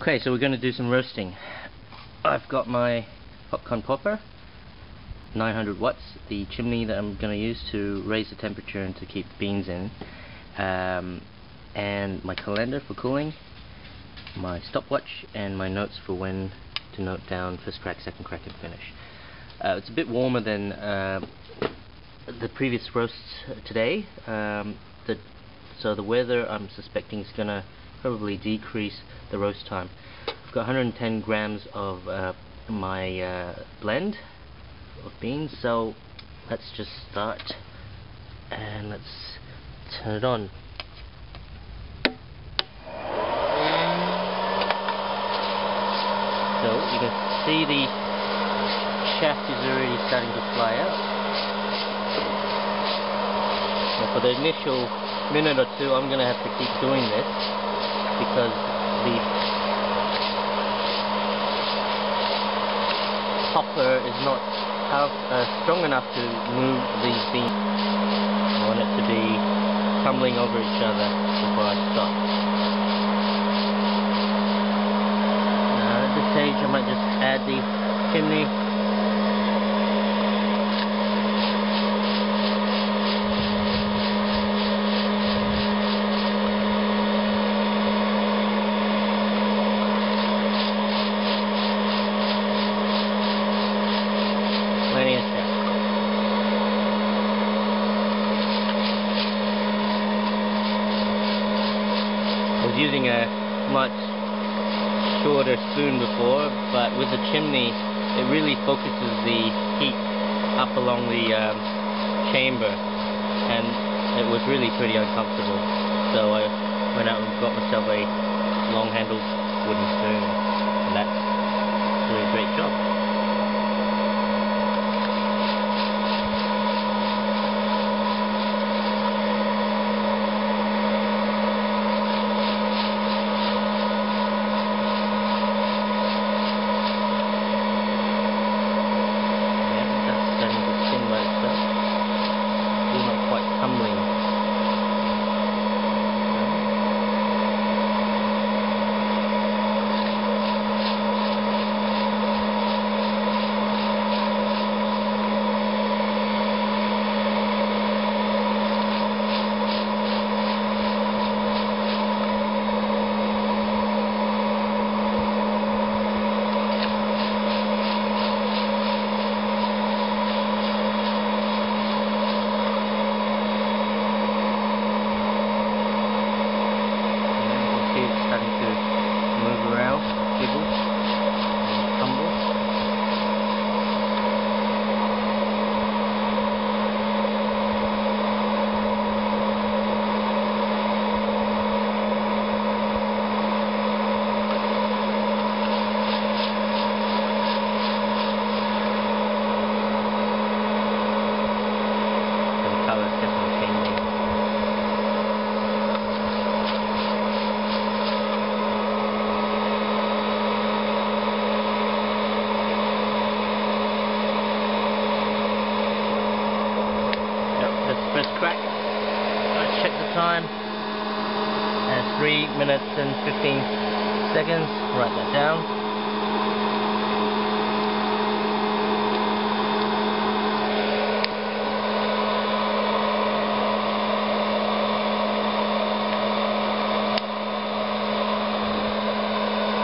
Okay, so we're going to do some roasting. I've got my popcorn popper, 900 watts, the chimney that I'm going to use to raise the temperature and to keep the beans in, um, and my colander for cooling, my stopwatch, and my notes for when to note down first crack, second crack, and finish. Uh, it's a bit warmer than uh, the previous roasts today, um, the, so the weather I'm suspecting is going to probably decrease the roast time. I've got 110 grams of uh, my uh, blend of beans, so let's just start and let's turn it on. So you can see the chaff is already starting to fly out. For the initial minute or two I'm going to have to keep doing this the popper is not uh, strong enough to move these beams. I want it to be tumbling over each other before I stop. Now at this stage I might just add the chimney was using a much shorter spoon before, but with the chimney, it really focuses the heat up along the um, chamber, and it was really pretty uncomfortable. So I went out and got myself a long-handled wooden spoon, and that's doing a great job. having to move around, giggle. Crack. Let's check the time. And 3 minutes and 15 seconds. Write that down.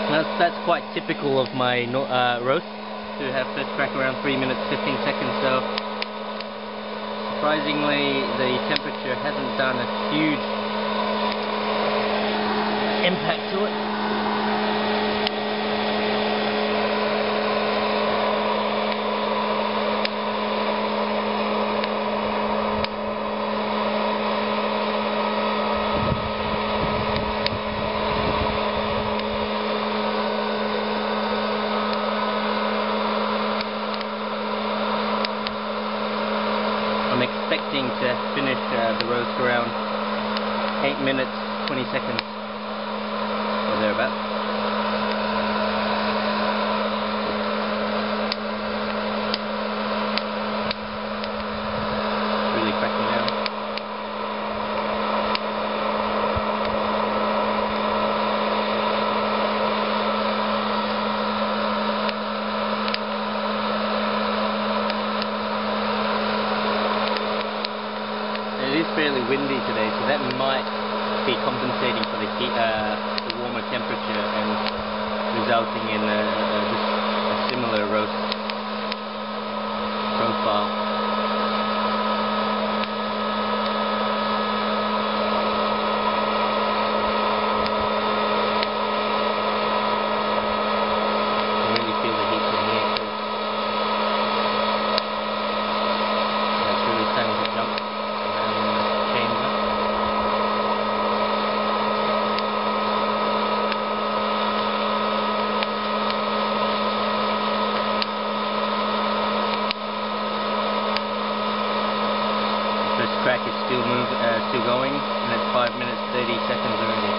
That's, that's quite typical of my uh, roast to have first crack around 3 minutes 15 seconds so surprisingly the temperature hasn't done a huge impact to it. Expecting to finish uh, the roast around 8 minutes 20 seconds or thereabouts. Really cracking now. fairly windy today, so that might be compensating for the heat, uh, the warmer temperature and resulting in a, a, a similar roast profile. Crack is still move, uh, still going, and it's 5 minutes 30 seconds already.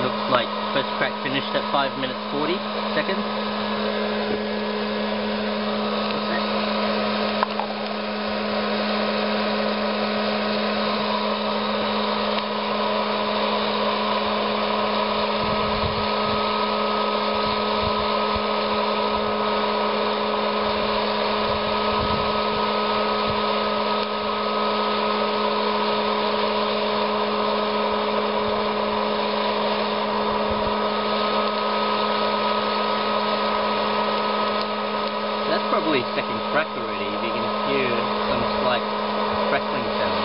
Looks like first crack finished at 5 minutes 40 seconds. that's probably second crack already. You can hear some slight crackling sound.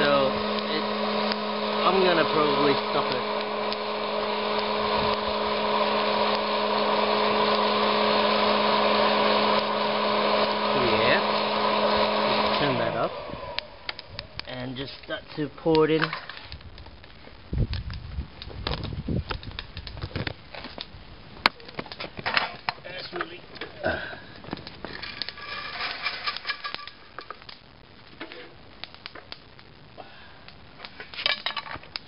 So, it, I'm gonna probably stop it. Yeah. Turn that up. Start to pour in.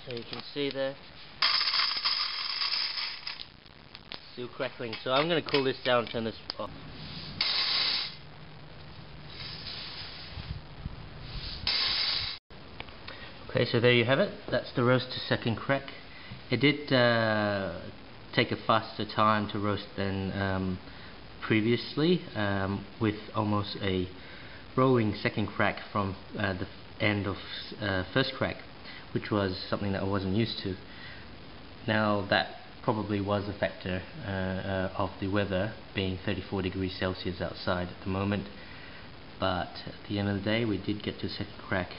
So you can see there, still crackling. So I'm going to cool this down, turn this off. Okay, so there you have it. That's the roast to second crack. It did uh, take a faster time to roast than um, previously, um, with almost a rolling second crack from uh, the end of uh, first crack which was something that I wasn't used to. Now that probably was a factor uh, uh, of the weather being 34 degrees Celsius outside at the moment but at the end of the day we did get to second crack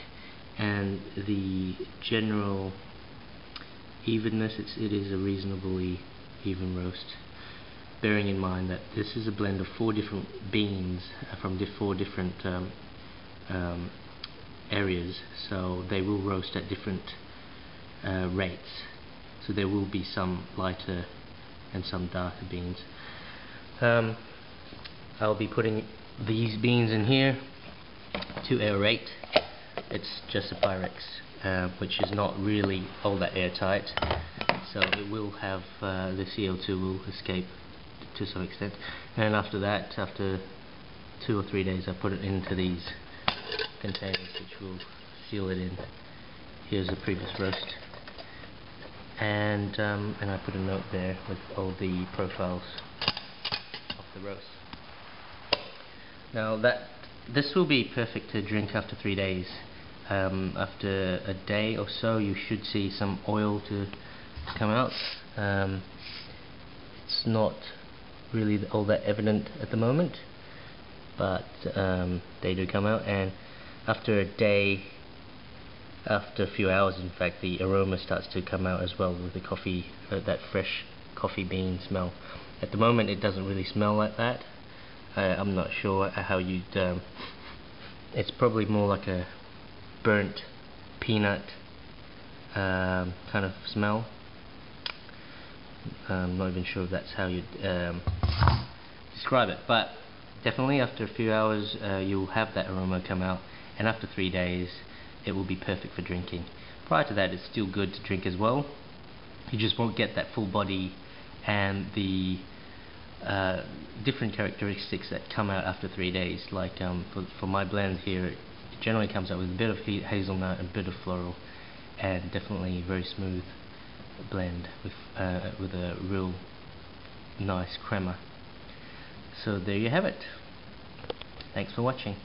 and the general evenness it's, it is a reasonably even roast. Bearing in mind that this is a blend of four different beans from four different um, um, areas so they will roast at different uh, rates. So there will be some lighter and some darker beans. Um, I'll be putting these beans in here to aerate it's just a Pyrex uh, which is not really all that airtight so it will have uh, the CO2 will escape to some extent and after that after two or three days I put it into these containers which will seal it in. Here's the previous roast. And um, and I put a note there with all the profiles of the roast. Now that this will be perfect to drink after three days. Um, after a day or so you should see some oil to come out. Um, it's not really all that evident at the moment but um, they do come out and after a day after a few hours in fact the aroma starts to come out as well with the coffee uh, that fresh coffee bean smell at the moment it doesn't really smell like that I'm not sure how you'd um, it's probably more like a burnt peanut um, kind of smell. I'm not even sure if that's how you'd um, describe it but definitely after a few hours uh, you'll have that aroma come out and after three days it will be perfect for drinking. Prior to that it's still good to drink as well. You just won't get that full body and the uh, different characteristics that come out after three days. Like um, for, for my blend here, it generally comes out with a bit of ha hazelnut and a bit of floral, and definitely very smooth blend with uh, with a real nice crema. So there you have it. Thanks for watching.